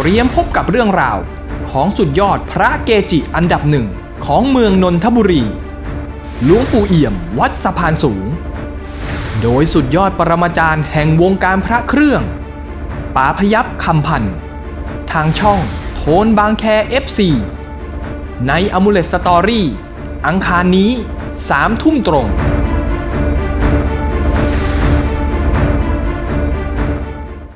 เตรียมพบกับเรื่องราว ของสุดยอดพระเกจิอันดับหนึ่งของเมืองนนทบุรี หลวงปู่เอี่ยมวัดสะพานสูง โดยสุดยอดปรมาจารย์แห่งวงการพระเครื่องป๋าพยัพ คำพันธ์ทางช่องโทนบางแค FC ใน Amulet Story อังคารนี้สามทุ่มตรง